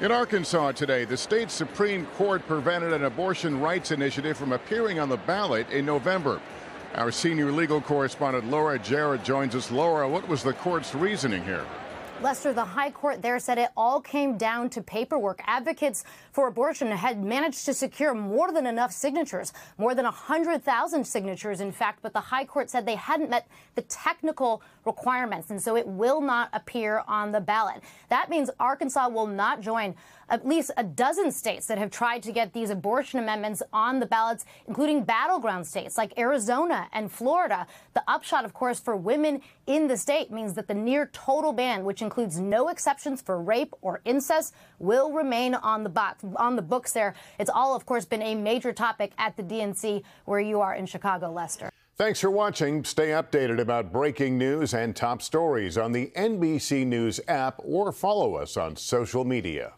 In Arkansas today, the state Supreme Court prevented an abortion rights initiative from appearing on the ballot in November. Our senior legal correspondent Laura Jarrett joins us. Laura, what was the court's reasoning here? Lester, the high court there said it all came down to paperwork. Advocates for abortion had managed to secure more than enough signatures, more than 100,000 signatures, in fact, but the high court said they hadn't met the technical requirements, and so it will not appear on the ballot. That means Arkansas will not join at least a dozen states that have tried to get these abortion amendments on the ballots, including battleground states like Arizona and Florida. The upshot, of course, for women in the state means that the near total ban, which includes no exceptions for rape or incest, will remain on the box, on the books there. It's all, of course, been a major topic at the DNC where you are in Chicago, Lester. Thanks for watching. Stay updated about breaking news and top stories on the NBC News app or follow us on social media.